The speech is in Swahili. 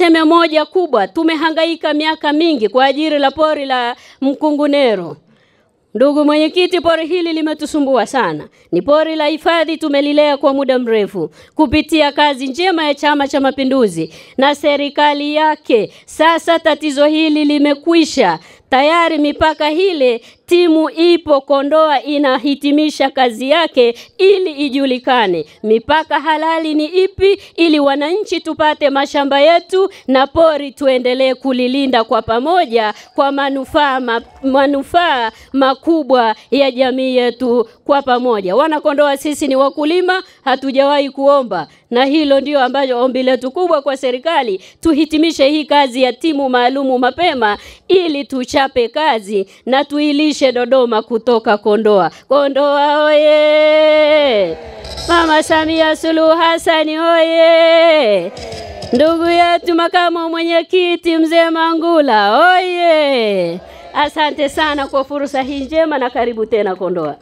niseme moja kubwa, tumehangaika miaka mingi kwa ajili la pori la Mkungunero. Ndugu mwenyekiti, pori hili limetusumbua sana. Ni pori la hifadhi, tumelilea kwa muda mrefu kupitia kazi njema ya Chama cha Mapinduzi na serikali yake. Sasa tatizo hili limekwisha tayari, mipaka hile timu ipo Kondoa inahitimisha kazi yake ili ijulikane mipaka halali ni ipi, ili wananchi tupate mashamba yetu na pori tuendelee kulilinda kwa pamoja kwa manufaa ma, manufaa makubwa ya jamii yetu kwa pamoja. Wanakondoa sisi ni wakulima, hatujawahi kuomba, na hilo ndio ambayo ombi letu kubwa kwa serikali, tuhitimishe hii kazi ya timu maalumu mapema ili tuchape kazi na tuilishe Dodoma kutoka Kondoa. Kondoa oye! Mama Samia Suluhu Hasani oye! Ndugu yetu makamu mwenyekiti mzee Mangula oye! Asante sana kwa fursa hii njema na karibu tena Kondoa.